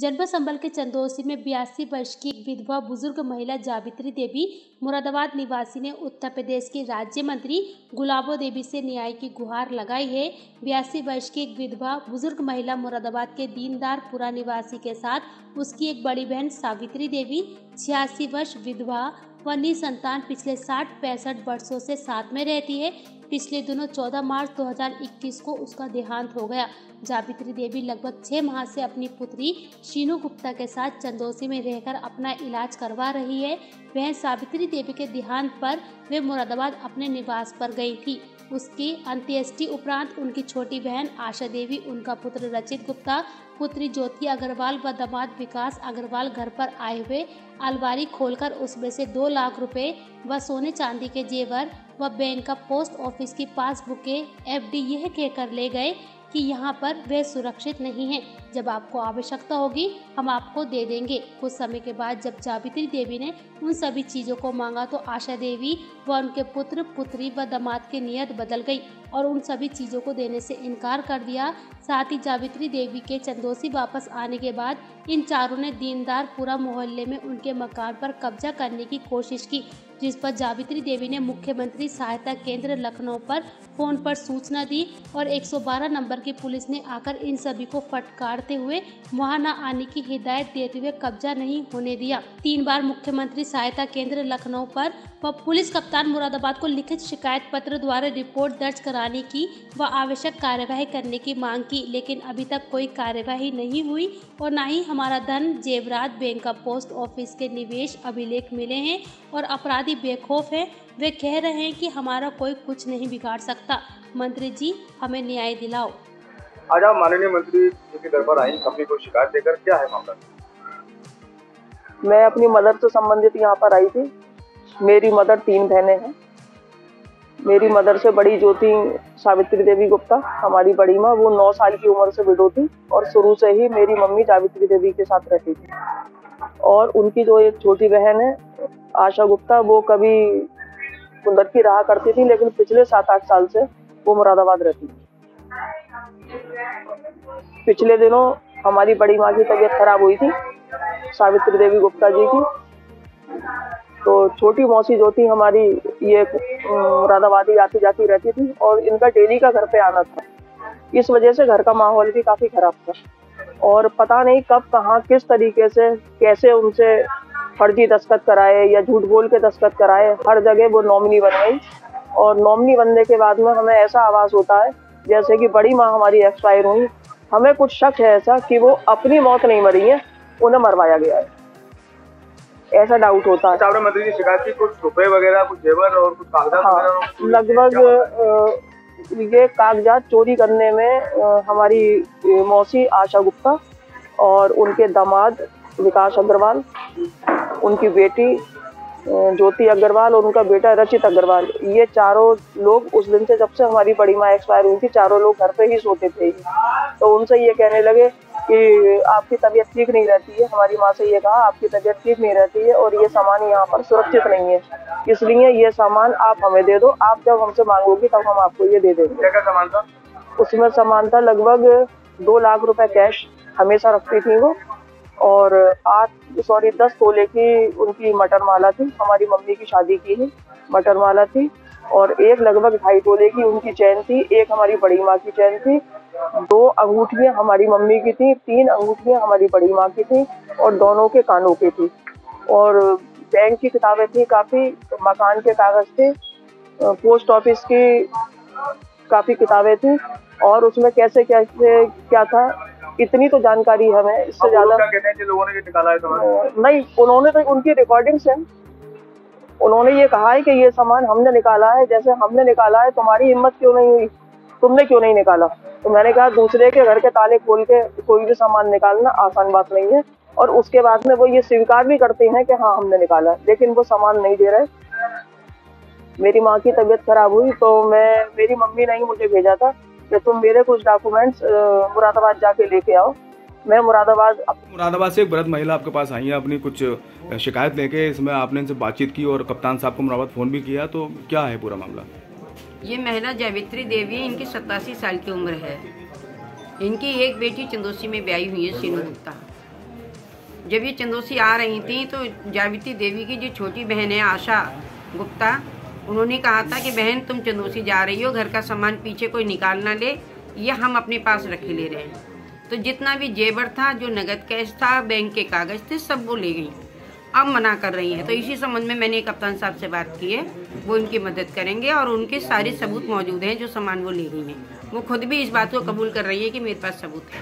जनपद संबल के चंदोसी में बयासी वर्ष की विधवा बुज़ुर्ग महिला जावित्री देवी मुरादाबाद निवासी ने उत्तर प्रदेश के राज्य मंत्री गुलाबो देवी से न्याय की गुहार लगाई है। बयासी वर्ष की एक विधवा बुज़ुर्ग महिला मुरादाबाद के दीनदार पुरा निवासी के साथ उसकी एक बड़ी बहन सावित्री देवी, छियासी वर्ष विधवा व निसंतान पिछले साठ पैंसठ वर्षों से साथ में रहती है। पिछले दिनों 14 मार्च 2021 को उसका देहांत हो गया। जावित्री देवी लगभग छह माह से अपनी पुत्री शीनू गुप्ता के साथ चंदोसी में रहकर अपना इलाज करवा रही है। वह सावित्री देवी के देहांत पर वे मुरादाबाद अपने निवास पर गई थी। उसकी अंत्येष्टि उपरांत उनकी छोटी बहन आशा देवी, उनका पुत्र रचित गुप्ता, पुत्री ज्योति अग्रवाल व दामाद विकास अग्रवाल घर पर आए हुए अलमारी खोलकर उसमें से दो लाख रुपए व सोने चांदी के जेवर व बैंक का पोस्ट ऑफ़िस की पासबुक पासबुकें, एफडी यह कहकर ले गए कि यहाँ पर वे सुरक्षित नहीं हैं। जब आपको आवश्यकता होगी, हम आपको दे देंगे। कुछ समय के बाद जब जावित्री देवी ने उन सभी चीज़ों को मांगा तो आशा देवी व उनके पुत्र, पुत्री व दामाद की नीयत बदल गई और उन सभी चीज़ों को देने से इनकार कर दिया। साथ ही जावित्री देवी के चंदोसी वापस आने के बाद इन चारों ने दीनदार पूरा मोहल्ले में उनके मकान पर कब्जा करने की कोशिश की, जिस पर जावित्री देवी ने मुख्यमंत्री सहायता केंद्र लखनऊ पर फ़ोन पर सूचना दी और 112 नंबर की पुलिस ने आकर इन सभी को फटकारते हुए वहाँ न आने की हिदायत देते हुए कब्जा नहीं होने दिया। तीन बार मुख्यमंत्री सहायता केंद्र लखनऊ पर व पुलिस कप्तान मुरादाबाद को लिखित शिकायत पत्र द्वारा रिपोर्ट दर्ज कराने की व आवश्यक कार्यवाही करने की मांग की, लेकिन अभी तक कोई कार्यवाही नहीं हुई और न ही हमारा धन, जेवरात, बैंक का पोस्ट ऑफ़िस के निवेश, अभिलेख मिले हैं और अपराधी बेखौफ है। वे कह रहे हैं कि हमारा कोई कुछ नहीं बिगाड़ सकता। मंत्री जी, हमें न्याय दिलाओ। आज आप माननीय मंत्री जी के दरबार आई अपनी कोई शिकायत देकर क्या है मामला? मैं अपनी मदर से संबंधित यहाँ पर आई थी। मेरी मदर तीन बहनें हैं। मेरी मदर से बड़ी जो थी सावित्री देवी गुप्ता, हमारी बड़ी माँ, वो नौ साल की उम्र से विडो थी और शुरू से ही मेरी मम्मी सावित्री देवी के साथ रहती थी। और उनकी जो एक छोटी बहन है, आशा गुप्ता, वो कभी कुंदर की रहा करती थी, लेकिन पिछले सात आठ साल से वो मुरादाबाद रहती थी। पिछले दिनों हमारी बड़ी माँ की तबीयत खराब हुई थी, सावित्री देवी गुप्ता जी की। तो छोटी मौसी जो थी, हमारी ये मुरादाबादी आती जाती रहती थी और इनका डेली का घर पे आना था। इस वजह से घर का माहौल भी काफ़ी खराब था। और पता नहीं कब, कहाँ, किस तरीके से, कैसे उनसे फर्जी दस्खत कराए या झूठ बोल के दस्खत कराए, हर जगह वो नॉमिनी बन गई और नॉमिनी बनने के बाद में हमें ऐसा आवाज़ होता है, जैसे कि बड़ी माँ हमारी एक्सपायर हुई हमें कुछ शक है ऐसा कि वो अपनी मौत नहीं मरी है उन्हें मरवाया गया है। ऐसा डाउट होता है। आपने मंत्री जी शिकायत की कुछ रुपए वगैरह कुछ जेवर और कुछ कागजात हाँ लगभग ये कागजात चोरी करने में हमारी मौसी आशा गुप्ता और उनके दामाद विकास अग्रवाल उनकी बेटी ज्योति अग्रवाल और उनका बेटा रचित अग्रवाल। ये चारों लोग उस दिन से जब से हमारी बड़ी माँ एक्सपायर हुई थी चारों लोग घर पे ही सोते थे। तो उनसे ये कहने लगे कि आपकी तबीयत ठीक नहीं रहती है। हमारी माँ से ये कहा आपकी तबीयत ठीक नहीं रहती है और ये सामान यहाँ पर सुरक्षित नहीं है। इसलिए ये सामान आप हमें दे दो। आप जब हमसे मांगोगी तब हम आपको ये दे देंगे। क्या क्या सामान था? उसमें सामान था लगभग दो लाख रुपए कैश हमेशा रखती थी वो। और आठ, सॉरी, दस तोले की उनकी मटर माला थी। हमारी मम्मी की शादी की ही मटर माला थी। और एक लगभग ढाई तोले की उनकी चैन थी, एक हमारी बड़ी माँ की चैन थी। दो अंगूठियाँ हमारी मम्मी की थी, तीन अंगूठियाँ हमारी बड़ी माँ की थी और दोनों के कानों की थी। और बैंक की किताबें थी काफ़ी, मकान के कागज़ थे, पोस्ट ऑफ़िस की काफ़ी किताबें थी। और उसमें कैसे कैसे, क्या था इतनी तो जानकारी हमें इससे ज़्यादा है नहीं उन्होंने तो उनकी रिकॉर्डिंग्स हैं। उन्होंने ये कहा है कि ये सामान हमने निकाला है जैसे हमने निकाला है तुम्हारी हिम्मत क्यों नहीं हुई? तुमने क्यों नहीं निकाला? तो मैंने कहा दूसरे के घर के ताले खोल के कोई भी सामान निकालना आसान बात नहीं है। और उसके बाद में वो ये स्वीकार भी करते हैं कि हाँ हमने निकाला लेकिन वो सामान नहीं दे रहे। मेरी माँ की तबीयत खराब हुई तो मैं मेरी मम्मी ने ही मुझे भेजा था। कि तुम मेरे कुछ डॉक्यूमेंट्स मुरादाबाद जाके लेके आओ। मैं मुरादाबाद मुरादाबाद से एक वृद्ध महिला आपके पास आई है अपनी कुछ शिकायत लेके इसमें आपने इनसे बातचीत की और कप्तान साहब को मुरादाबाद फ़ोन भी किया तो क्या है पूरा मामला? ये महिला जावित्री देवी है इनकी सतासी साल की उम्र है। इनकी एक बेटी चंदोसी में ब्याई हुई है सीनू गुप्ता। जब ये चंदोसी आ रही थी तो जावित्री देवी की जो छोटी बहन है आशा गुप्ता उन्होंने कहा था कि बहन, तुम चंदोसी जा रही हो, घर का सामान पीछे कोई निकाल ना ले, या हम अपने पास रखे ले रहे हैं। तो जितना भी जेबर था, जो नगद कैश था, बैंक के कागज़ थे, सब वो ले गई। अब मना कर रही है। तो इसी संबंध में मैंने कप्तान साहब से बात की है। वो इनकी मदद करेंगे और उनके सारे सबूत मौजूद हैं, जो सामान वो ले गई हैं। वो खुद भी इस बात को कबूल कर रही है कि मेरे पास सबूत है।